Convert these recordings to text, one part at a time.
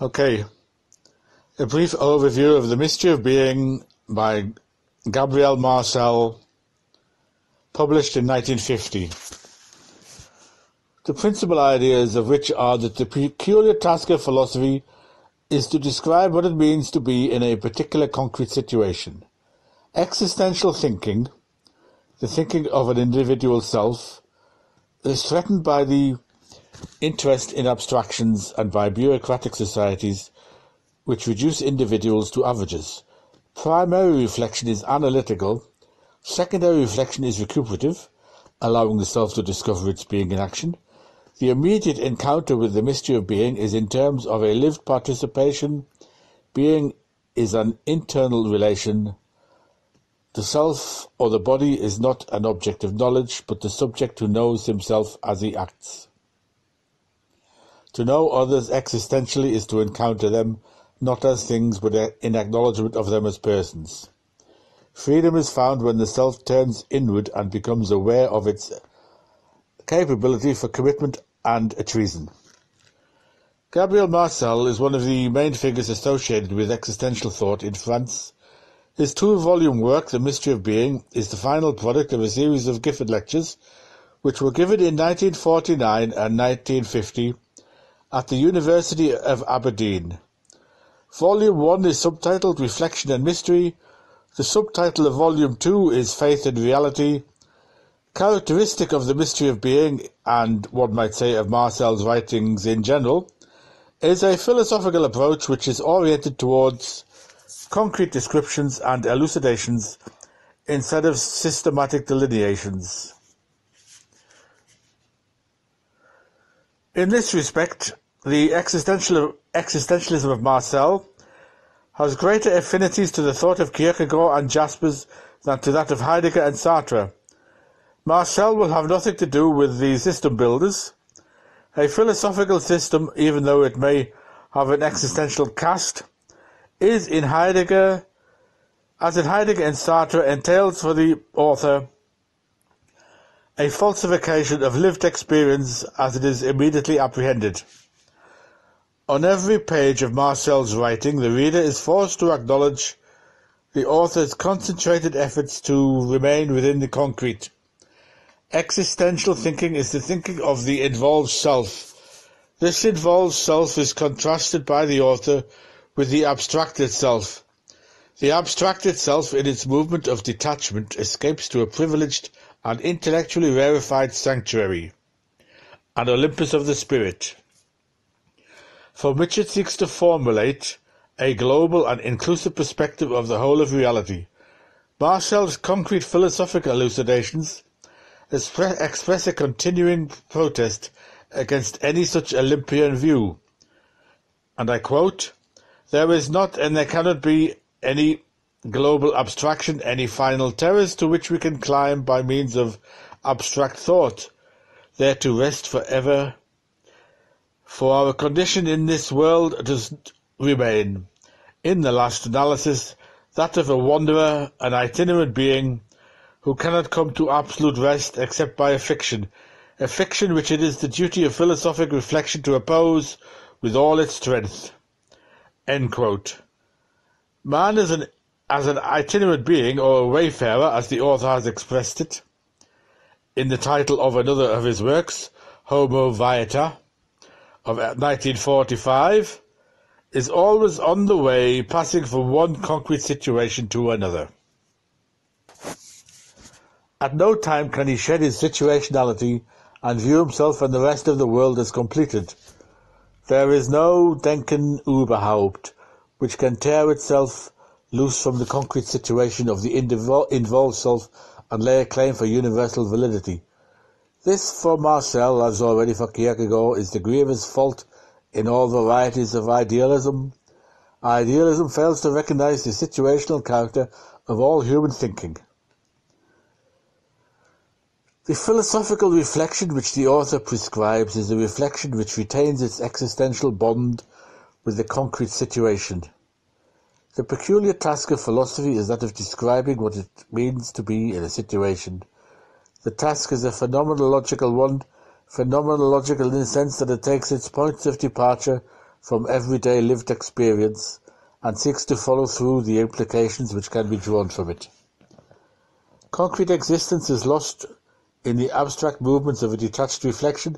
Okay, a brief overview of the Mystery of Being by Gabriel Marcel, published in 1950. The principal ideas of which are that the peculiar task of philosophy is to describe what it means to be in a particular concrete situation. Existential thinking, the thinking of an individual self, is threatened by the interest in abstractions and by bureaucratic societies which reduce individuals to averages. Primary reflection is analytical, secondary reflection is recuperative, allowing the self to discover its being in action. The immediate encounter with the mystery of being is in terms of a lived participation. Being is an internal relation. The self or the body is not an object of knowledge, but the subject who knows himself as he acts. To know others existentially is to encounter them, not as things, but in acknowledgment of them as persons. Freedom is found when the self turns inward and becomes aware of its capability for commitment and a treason. Gabriel Marcel is one of the main figures associated with existential thought in France. His two-volume work, The Mystery of Being, is the final product of a series of Gifford lectures, which were given in 1949 and 1950 at the University of Aberdeen. Volume 1 is subtitled Reflection and Mystery. The subtitle of Volume 2 is Faith and Reality. Characteristic of the mystery of being, and one might say of Marcel's writings in general, is a philosophical approach which is oriented towards concrete descriptions and elucidations instead of systematic delineations. In this respect, the existential, existentialism of Marcel has greater affinities to the thought of Kierkegaard and Jaspers than to that of Heidegger and Sartre. Marcel will have nothing to do with the system builders. A philosophical system, even though it may have an existential cast, is in Heidegger, as in Heidegger and Sartre, entails for the author a falsification of lived experience as it is immediately apprehended. On every page of Marcel's writing, the reader is forced to acknowledge the author's concentrated efforts to remain within the concrete. Existential thinking is the thinking of the involved self. This involved self is contrasted by the author with the abstracted self. The abstracted self, in its movement of detachment, escapes to a privileged an intellectually rarefied sanctuary, an Olympus of the spirit, from which it seeks to formulate a global and inclusive perspective of the whole of reality. Marcel's concrete philosophical elucidations express a continuing protest against any such Olympian view. And I quote, There is not and there cannot be any global abstraction any final terrace to which we can climb by means of abstract thought, there to rest for ever. For our condition in this world does remain, in the last analysis, that of a wanderer, an itinerant being, who cannot come to absolute rest except by a fiction, a fiction which it is the duty of philosophic reflection to oppose with all its strength. Man is an as an itinerant being, or a wayfarer, as the author has expressed it, in the title of another of his works, Homo Viator, of 1945, is always on the way, passing from one concrete situation to another. At no time can he shed his situationality and view himself and the rest of the world as completed. There is no Denken Überhaupt which can tear itself loose from the concrete situation of the involved self and lay a claim for universal validity. This, for Marcel, as already for Kierkegaard, is the grievous fault in all varieties of idealism. Idealism fails to recognize the situational character of all human thinking. The philosophical reflection which the author prescribes is a reflection which retains its existential bond with the concrete situation. The peculiar task of philosophy is that of describing what it means to be in a situation. The task is a phenomenological one, phenomenological in the sense that it takes its points of departure from everyday lived experience and seeks to follow through the implications which can be drawn from it. Concrete existence is lost in the abstract movements of a detached reflection,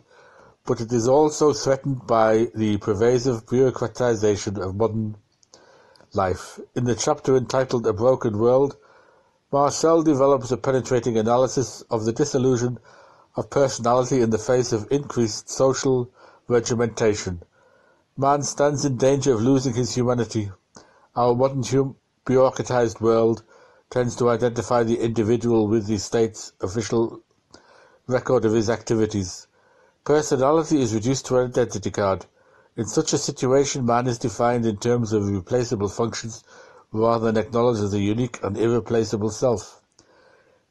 but it is also threatened by the pervasive bureaucratization of modern life. In the chapter entitled A Broken World, Marcel develops a penetrating analysis of the disillusion of personality in the face of increased social regimentation. Man stands in danger of losing his humanity. Our modern hum- bureaucratized world tends to identify the individual with the state's official record of his activities. Personality is reduced to an identity card. In such a situation, man is defined in terms of replaceable functions rather than acknowledged as a unique and irreplaceable self.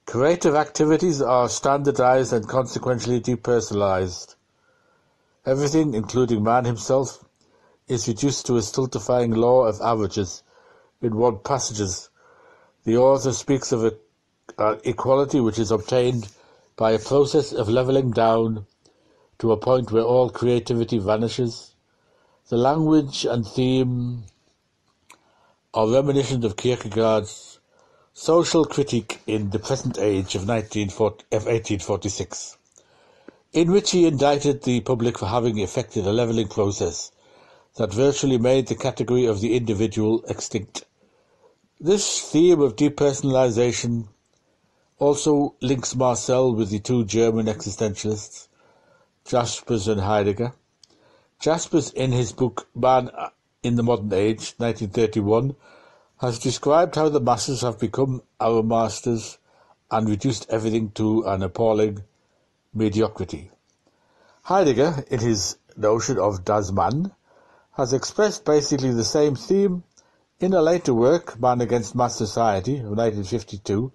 Creative activities are standardized and consequently depersonalized. Everything, including man himself, is reduced to a stultifying law of averages in one passages. The author speaks of an uh, equality which is obtained by a process of leveling down to a point where all creativity vanishes. The language and theme are reminiscent of Kierkegaard's social critique in The Present Age of 1846, in which he indicted the public for having effected a levelling process that virtually made the category of the individual extinct. This theme of depersonalization also links Marcel with the two German existentialists, Jaspers and Heidegger. Jaspers, in his book Man in the Modern Age, 1931, has described how the masses have become our masters and reduced everything to an appalling mediocrity. Heidegger, in his notion of Das Man, has expressed basically the same theme in a later work, Man Against Mass Society, of 1952.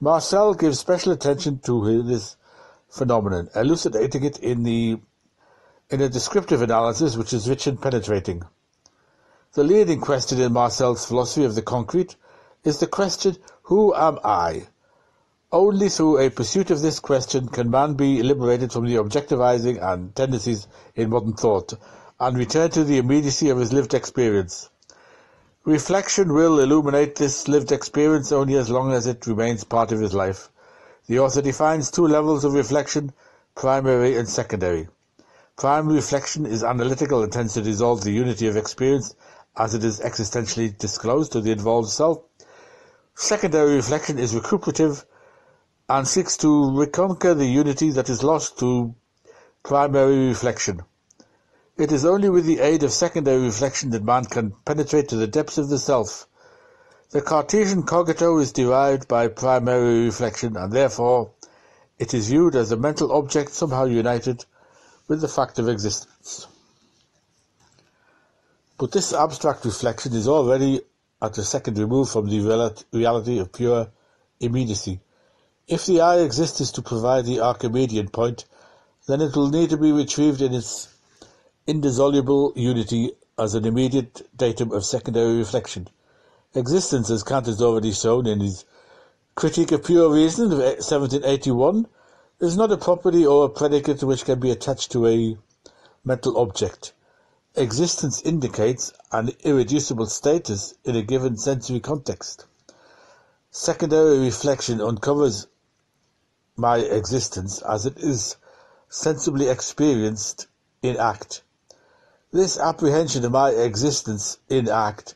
Marcel gives special attention to this phenomenon, elucidating it in the in a descriptive analysis which is rich and penetrating. The leading question in Marcel's philosophy of the concrete is the question, Who am I? Only through a pursuit of this question can man be liberated from the objectivizing and tendencies in modern thought, and return to the immediacy of his lived experience. Reflection will illuminate this lived experience only as long as it remains part of his life. The author defines two levels of reflection, primary and secondary. Primary reflection is analytical and tends to dissolve the unity of experience as it is existentially disclosed to the involved self. Secondary reflection is recuperative and seeks to reconquer the unity that is lost to primary reflection. It is only with the aid of secondary reflection that man can penetrate to the depths of the self. The Cartesian cogito is derived by primary reflection, and therefore it is viewed as a mental object somehow united with the fact of existence. But this abstract reflection is already at a second remove from the reality of pure immediacy. If the I exist is to provide the Archimedean point, then it will need to be retrieved in its indissoluble unity as an immediate datum of secondary reflection. Existence, as Kant has already shown in his Critique of Pure Reason of 1781, is not a property or a predicate which can be attached to a mental object. Existence indicates an irreducible status in a given sensory context. Secondary reflection uncovers my existence as it is sensibly experienced in act. This apprehension of my existence in act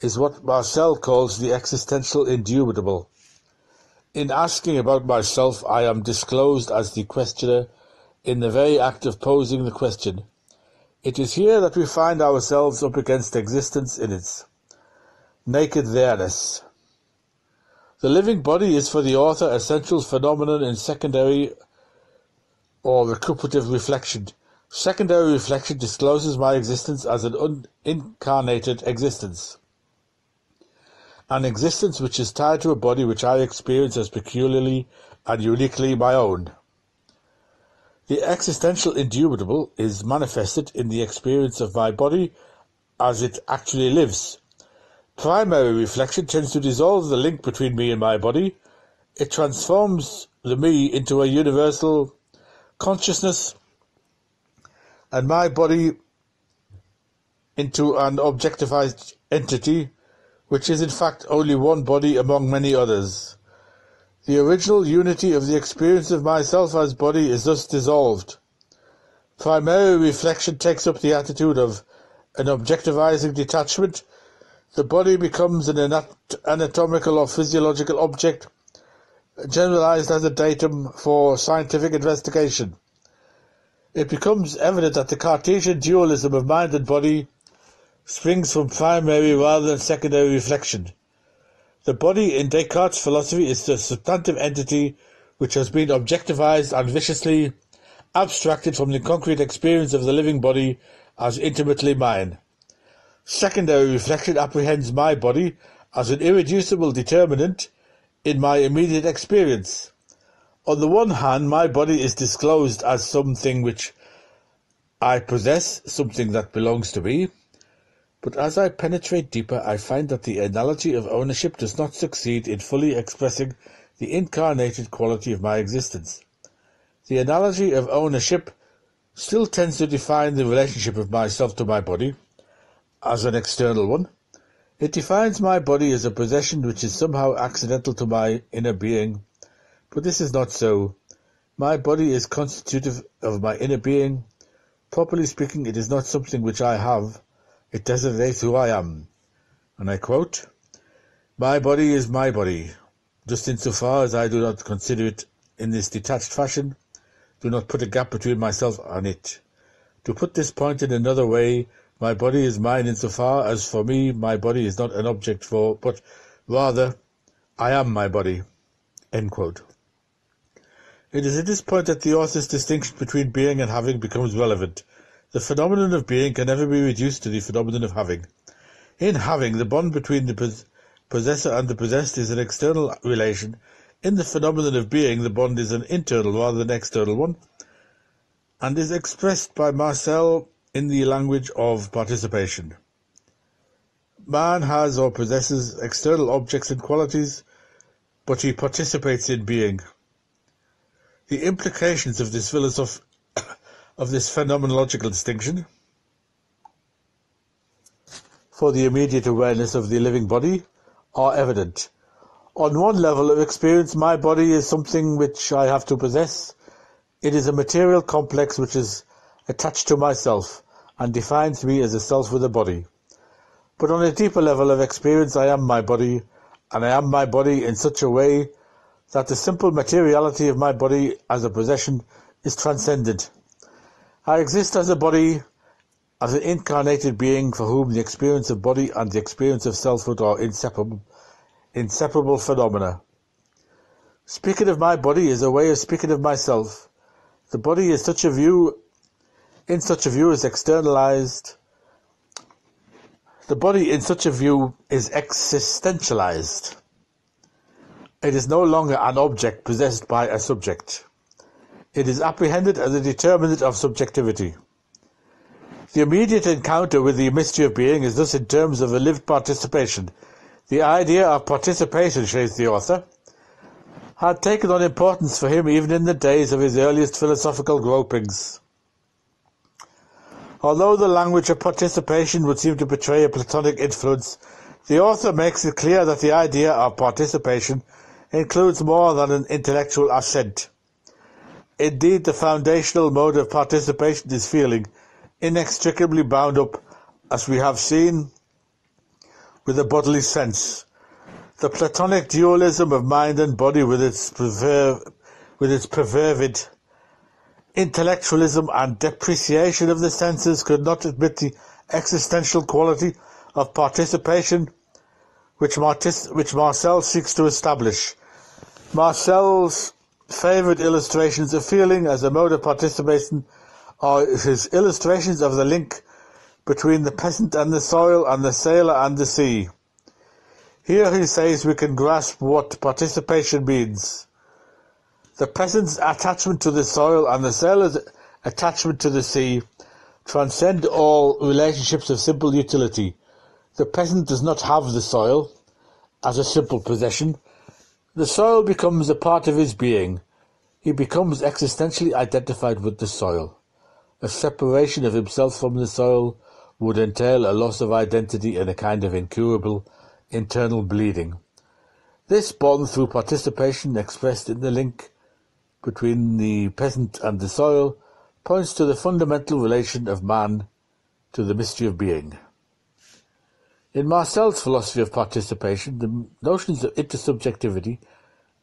is what Marcel calls the existential indubitable. In asking about myself, I am disclosed as the questioner in the very act of posing the question. It is here that we find ourselves up against existence in its naked there-ness. The living body is for the author a central phenomenon in secondary or recuperative reflection. Secondary reflection discloses my existence as an unincarnated existence. An existence which is tied to a body which I experience as peculiarly and uniquely my own. The existential indubitable is manifested in the experience of my body as it actually lives. Primary reflection tends to dissolve the link between me and my body. It transforms the me into a universal consciousness, and my body into an objectified entity, which is in fact only one body among many others. The original unity of the experience of myself as body is thus dissolved. Primary reflection takes up the attitude of an objectivizing detachment. The body becomes an anatomical or physiological object, generalized as a datum for scientific investigation. It becomes evident that the Cartesian dualism of mind and body springs from primary rather than secondary reflection. The body in Descartes' philosophy is the substantive entity which has been objectivized and viciously abstracted from the concrete experience of the living body as intimately mine. Secondary reflection apprehends my body as an irreducible determinant in my immediate experience. On the one hand, my body is disclosed as something which I possess, something that belongs to me. But as I penetrate deeper, I find that the analogy of ownership does not succeed in fully expressing the incarnated quality of my existence. The analogy of ownership still tends to define the relationship of myself to my body as an external one. It defines my body as a possession which is somehow accidental to my inner being, but this is not so. My body is constitutive of my inner being. Properly speaking, it is not something which I have. It designates who I am. And I quote, My body is my body, just insofar as I do not consider it in this detached fashion, do not put a gap between myself and it. To put this point in another way, my body is mine insofar as for me my body is not an object for, but rather I am my body. It is at this point that the author's distinction between being and having becomes relevant. The phenomenon of being can never be reduced to the phenomenon of having. In having, the bond between the possessor and the possessed is an external relation in the phenomenon of being, the bond is an internal rather than external one, and is expressed by Marcel in the language of participation. Man has or possesses external objects and qualities, but he participates in being. The implications of this philosoph- of this phenomenological distinction for the immediate awareness of the living body are evident. On one level of experience, my body is something which I have to possess. It is a material complex which is attached to myself and defines me as a self with a body. But on a deeper level of experience, I am my body, and I am my body in such a way that the simple materiality of my body as a possession is transcended. I exist as a body, as an incarnated being for whom the experience of body and the experience of selfhood are inseparable inseparable phenomena. Speaking of my body is a way of speaking of myself. The body is such a view, in such a view is externalized. The body in such a view is existentialized. It is no longer an object possessed by a subject. It is apprehended as a determinant of subjectivity. The immediate encounter with the mystery of being is thus in terms of a lived participation the idea of participation, says the author, had taken on importance for him even in the days of his earliest philosophical gropings. Although the language of participation would seem to betray a Platonic influence, the author makes it clear that the idea of participation includes more than an intellectual assent. Indeed, the foundational mode of participation is feeling, inextricably bound up, as we have seen, with the bodily sense. The Platonic dualism of mind and body with its, perver- with its perverted intellectualism and depreciation of the senses could not admit the existential quality of participation which, Martis- which Marcel seeks to establish. Marcel's favoured illustrations of feeling as a mode of participation are his illustrations of the link between the peasant and the soil and the sailor and the sea. Here he says we can grasp what participation means. The peasant's attachment to the soil and the sailor's attachment to the sea transcend all relationships of simple utility. The peasant does not have the soil as a simple possession. The soil becomes a part of his being. He becomes existentially identified with the soil. A separation of himself from the soil would entail a loss of identity and a kind of incurable internal bleeding. This bond through participation expressed in the link between the peasant and the soil points to the fundamental relation of man to the mystery of being. In Marcel's philosophy of participation, the notions of intersubjectivity,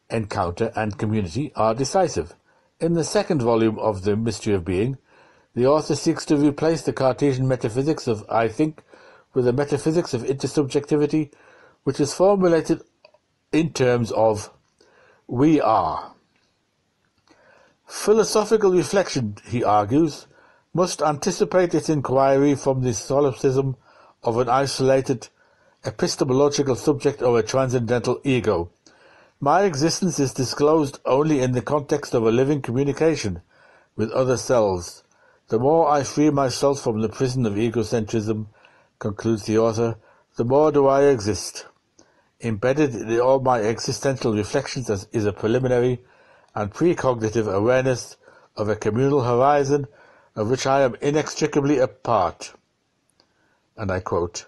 encounter, and community are decisive. In the second volume of The Mystery of Being, the author seeks to replace the Cartesian metaphysics of I think with a metaphysics of intersubjectivity which is formulated in terms of we are. Philosophical reflection, he argues, must anticipate its inquiry from the solipsism of an isolated epistemological subject or a transcendental ego. My existence is disclosed only in the context of a living communication with other selves. The more I free myself from the prison of egocentrism, concludes the author, the more do I exist. Embedded in all my existential reflections is a preliminary and precognitive awareness of a communal horizon of which I am inextricably a part. And I quote,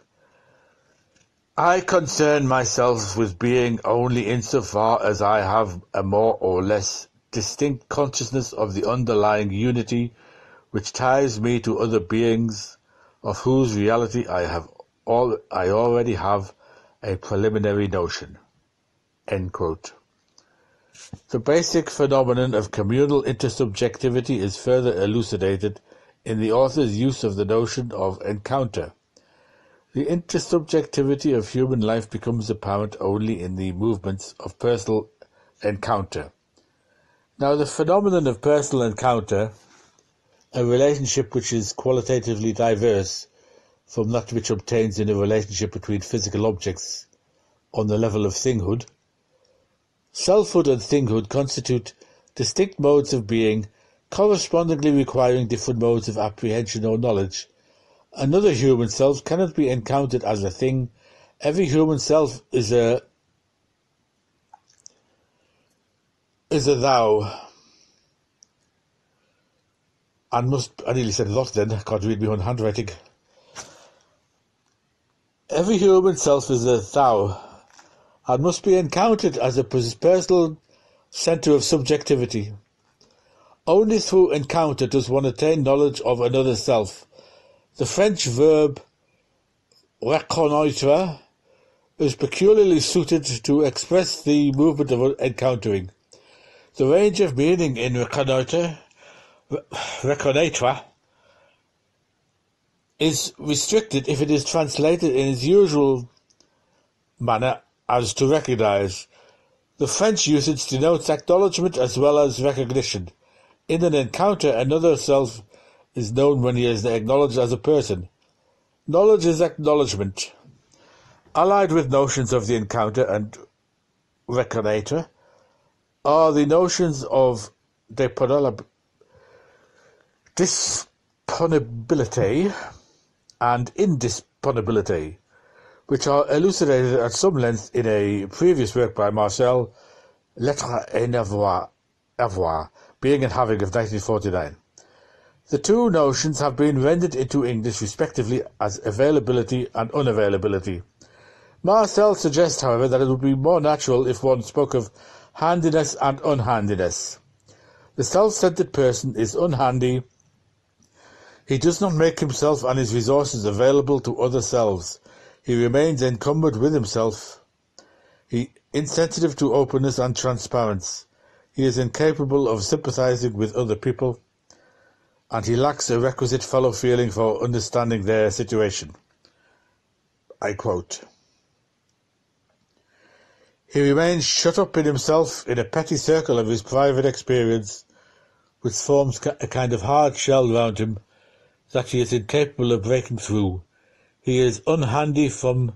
I concern myself with being only insofar as I have a more or less distinct consciousness of the underlying unity which ties me to other beings of whose reality I have all I already have a preliminary notion. The basic phenomenon of communal intersubjectivity is further elucidated in the author's use of the notion of encounter. The intersubjectivity of human life becomes apparent only in the movements of personal encounter. Now, the phenomenon of personal encounter, a relationship which is qualitatively diverse from that which obtains in a relationship between physical objects on the level of thinghood. Selfhood and thinghood constitute distinct modes of being, correspondingly requiring different modes of apprehension or knowledge. Another human self cannot be encountered as a thing. Every human self is a is a thou. And must I nearly said lot then, I can't read my own handwriting. Every human self is a thou, and must be encountered as a personal centre of subjectivity. Only through encounter does one attain knowledge of another self. The French verb reconnaître is peculiarly suited to express the movement of encountering. The range of meaning in reconnaître, is restricted if it is translated in its usual manner as to recognize. The French usage denotes acknowledgement as well as recognition. In an encounter, another self is known when he is acknowledged as a person. Knowledge is acknowledgement. Allied with notions of the encounter and reconnaître are the notions of disponibility and indisponibility, which are elucidated at some length in a previous work by Marcel, L'être et avoir, Being and Having of 1949. The two notions have been rendered into English respectively as availability and unavailability. Marcel suggests, however, that it would be more natural if one spoke of handiness and unhandiness. The self-centered person is unhandy he does not make himself and his resources available to other selves. He remains encumbered with himself. He insensitive to openness and transparency. He is incapable of sympathizing with other people, and he lacks a requisite fellow feeling for understanding their situation. I quote. He remains shut up in himself in a petty circle of his private experience, which forms a kind of hard shell round him that he is incapable of breaking through. He is unhandy from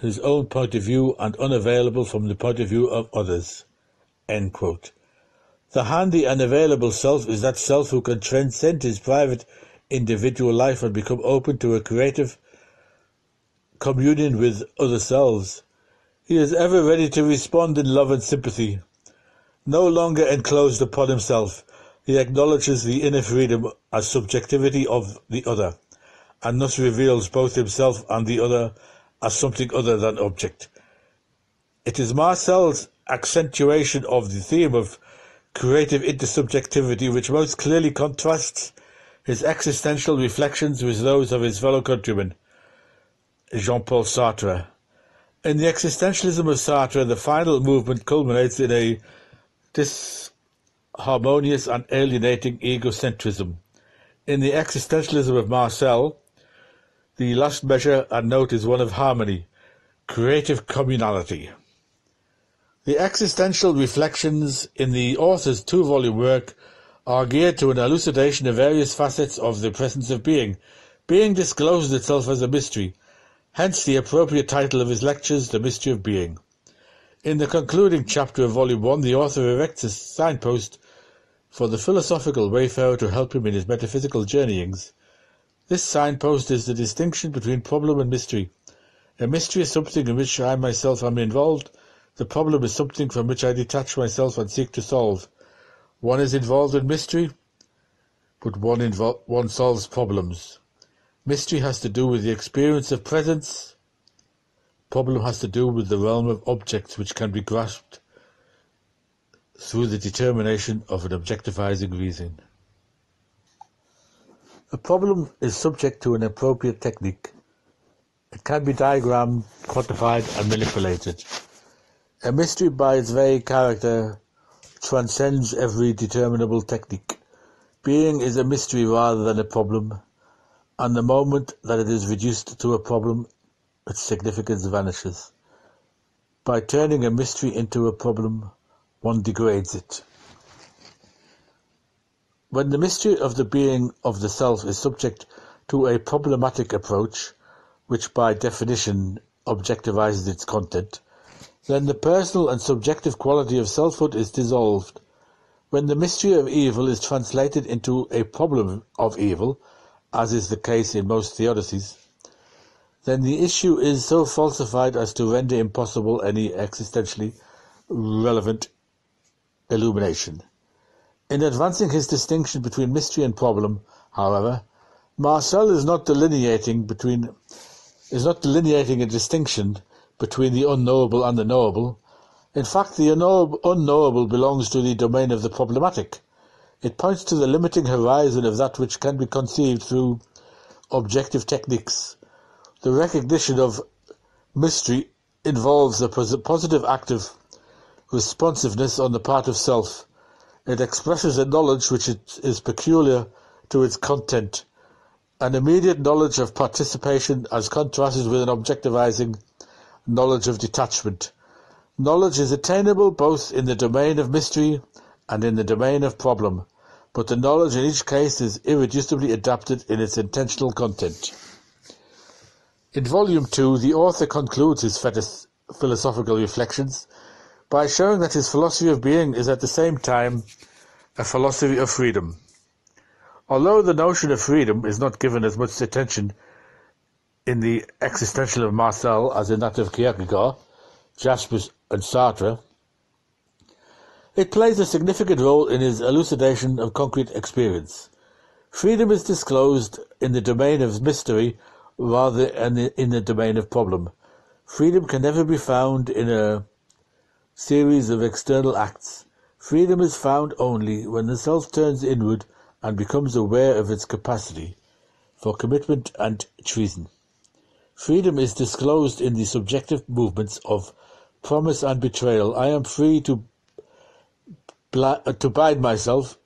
his own point of view and unavailable from the point of view of others. The handy and available self is that self who can transcend his private individual life and become open to a creative communion with other selves. He is ever ready to respond in love and sympathy. No longer enclosed upon himself, he acknowledges the inner freedom as subjectivity of the other, and thus reveals both himself and the other as something other than object. It is Marcel's accentuation of the theme of creative intersubjectivity which most clearly contrasts his existential reflections with those of his fellow countryman, Jean-Paul Sartre. In the existentialism of Sartre, the final movement culminates in a disharmonious and alienating egocentrism. In the existentialism of Marcel, the last measure and note is one of harmony, creative communality. The existential reflections in the author's two-volume work are geared to an elucidation of various facets of the presence of being. Being discloses itself as a mystery, hence the appropriate title of his lectures, The Mystery of Being. In the concluding chapter of Volume 1, the author erects a signpost for the philosophical wayfarer to help him in his metaphysical journeyings. This signpost is the distinction between problem and mystery. A mystery is something in which I myself am involved, the problem is something from which I detach myself and seek to solve. One is involved in mystery, but one, one solves problems. Mystery has to do with the experience of presence. Problem has to do with the realm of objects which can be grasped through the determination of an objectivizing reason. A problem is subject to an appropriate technique. It can be diagrammed, quantified, and manipulated. A mystery by its very character transcends every determinable technique. Being is a mystery rather than a problem, and the moment that it is reduced to a problem, its significance vanishes. By turning a mystery into a problem, one degrades it. When the mystery of the being of the self is subject to a problematic approach, which by definition objectivizes its content, then the personal and subjective quality of selfhood is dissolved. When the mystery of evil is translated into a problem of evil, as is the case in most theodicies, then the issue is so falsified as to render impossible any existentially relevant illumination. In advancing his distinction between mystery and problem, however, Marcel is not delineating between is not delineating a distinction between the unknowable and the knowable. In fact, the unknowable belongs to the domain of the problematic. It points to the limiting horizon of that which can be conceived through objective techniques. The recognition of mystery involves a positive act of responsiveness on the part of self. It expresses a knowledge which is peculiar to its content, an immediate knowledge of participation as contrasted with an objectivizing knowledge of detachment. Knowledge is attainable both in the domain of mystery and in the domain of problem, but the knowledge in each case is irreducibly adapted in its intentional content. In Volume 2, the author concludes his philosophical reflections by showing that his philosophy of being is at the same time a philosophy of freedom. Although the notion of freedom is not given as much attention in the existential of Marcel as in that of Kierkegaard, Jaspers and Sartre, it plays a significant role in his elucidation of concrete experience. Freedom is disclosed in the domain of mystery rather than in the domain of problem. Freedom can never be found in a series of external acts. Freedom is found only when the self turns inward and becomes aware of its capacity for commitment and treason. Freedom is disclosed in the subjective movements of promise and betrayal. I am free to uh, to bind myself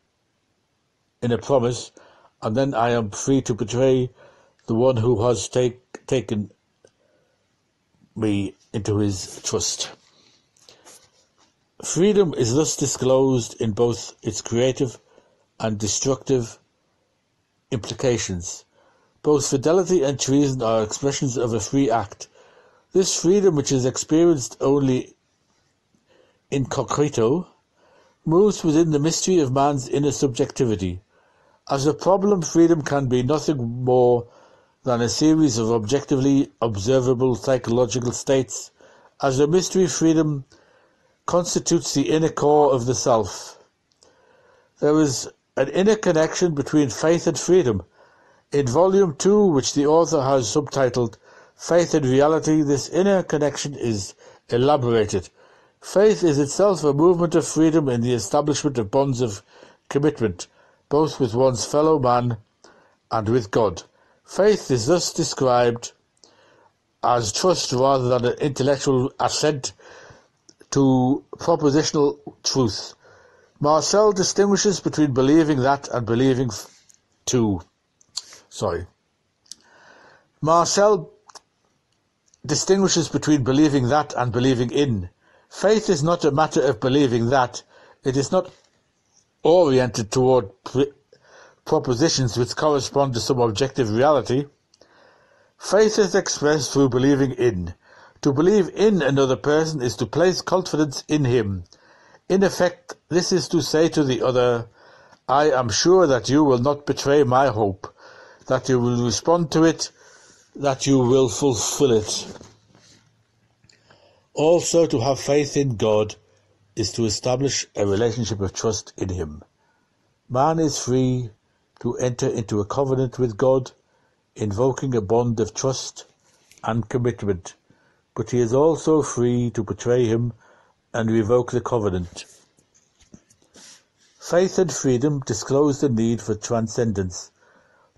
in a promise, and then I am free to betray the one who has take, taken me into his trust. Freedom is thus disclosed in both its creative and destructive implications. Both fidelity and treason are expressions of a free act. This freedom, which is experienced only in concreto, moves within the mystery of man's inner subjectivity. As a problem, freedom can be nothing more than a series of objectively observable psychological states. As a mystery, freedom constitutes the inner core of the self. There is an inner connection between faith and freedom In Volume 2, which the author has subtitled Faith and Reality, this inner connection is elaborated. Faith is itself a movement of freedom in the establishment of bonds of commitment, both with one's fellow man and with God. Faith is thus described as trust rather than an intellectual assent to propositional truth. Marcel distinguishes between believing that and believing to. Sorry. Marcel distinguishes between believing that and believing in. Faith is not a matter of believing that. It is not oriented toward propositions which correspond to some objective reality. Faith is expressed through believing in. To believe in another person is to place confidence in him. In effect, this is to say to the other, I am sure that you will not betray my hope, that you will respond to it, that you will fulfill it. Also, to have faith in God is to establish a relationship of trust in Him. Man is free to enter into a covenant with God, invoking a bond of trust and commitment, but he is also free to betray him and revoke the covenant. Faith and freedom disclose the need for transcendence.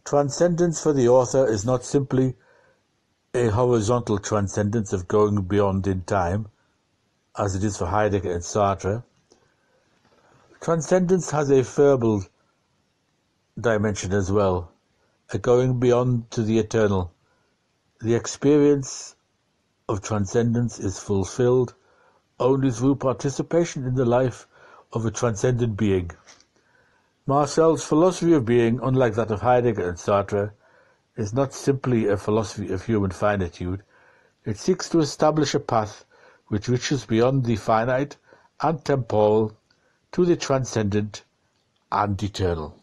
Transcendence for the author is not simply a horizontal transcendence of going beyond in time, as it is for Heidegger and Sartre. Transcendence has a verbal dimension as well, a going beyond to the eternal. The experience of transcendence is fulfilled only through participation in the life of a transcendent being. Marcel's philosophy of being, unlike that of Heidegger and Sartre, is not simply a philosophy of human finitude. It seeks to establish a path which reaches beyond the finite and temporal to the transcendent and eternal.